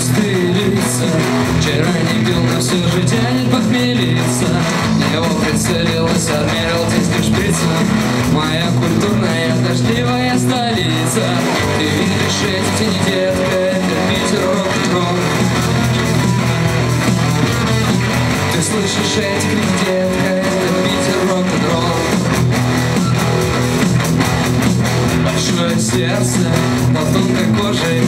пустые лица. Вчера не пил, но все же тянет похмелиться На него прицелилась, адмирал тискин шприцем Моя культурная дождливая столица. Ты видишь эти тени, детка, это Питер рок-н-ролл Ты слышишь эти крики, детка, это Питер рок-н-ролл Большое сердце, но тонкой кожей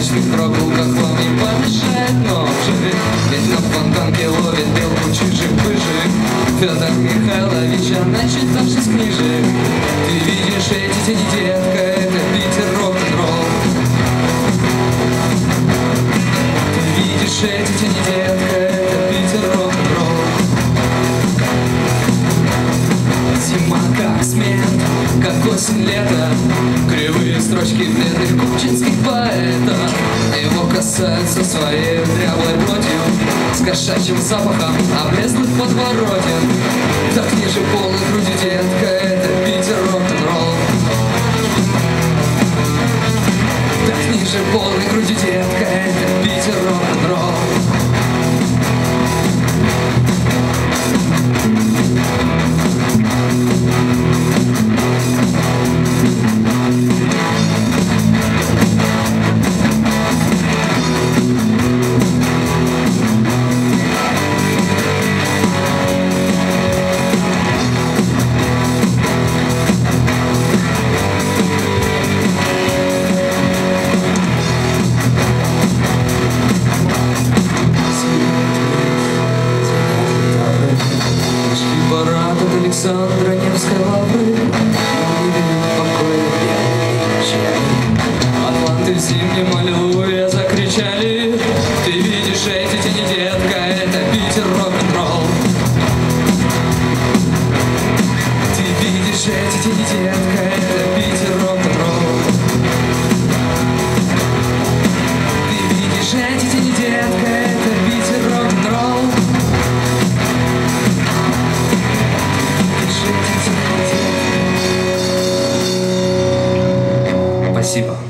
ночных прогулках не помешает ножи Ведь на фонтанке ловит белку чижик-пыжик Федор Михайлович, а начитавшись книжек. Ты видишь эти детка, это Питер рок-н-ролл. Ты видишь эти детка, это Питер рок-н-ролл. Зима как смерть, как осень лето Кривые строчки бедных купчинских поэтов Его касаются своей дряблой плотью С кошачьим запахом облезлых подворотен. Так ниже полной груди, детка, это Питер рок-н-ролл. Так ниже полной груди, детка, это Питер рок-н-ролл Александра Невской лавры Атланты в зимнем аллилуйя закричали. Ты видишь эти тени, детка, это Питер рок-н-ролл. Ты видишь эти тени, детка, Спасибо.